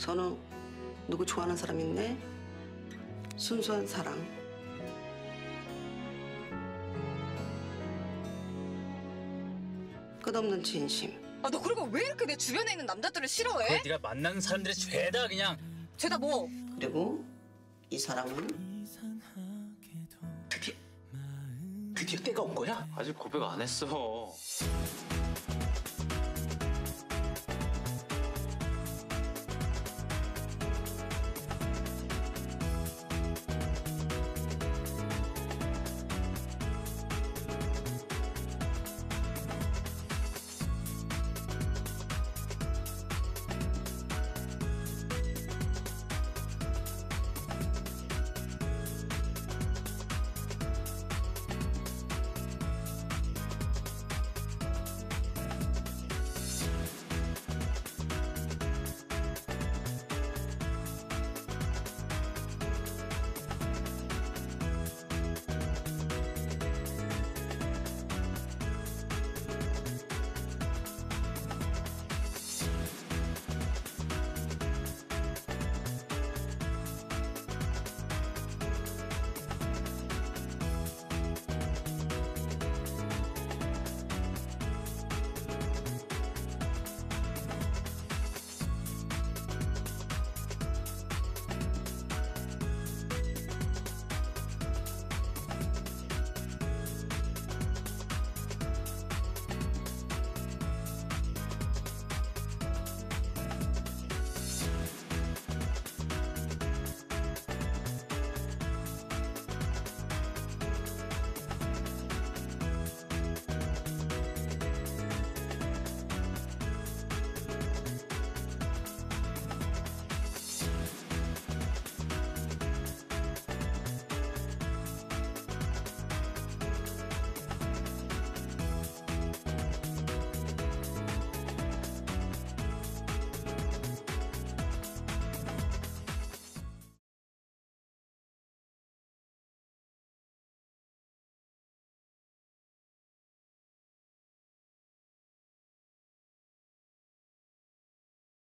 선우 누구 좋아하는 사람 있네? 순수한 사랑. 끝없는 진심. 아 너 그리고 왜 이렇게 내 주변에 있는 남자들을 싫어해? 그 네가 만난 사람들의 죄다 그냥 죄다 뭐? 그리고 이 사람은 드디어 드디어 때가 온 거야? 아직 고백 안 했어.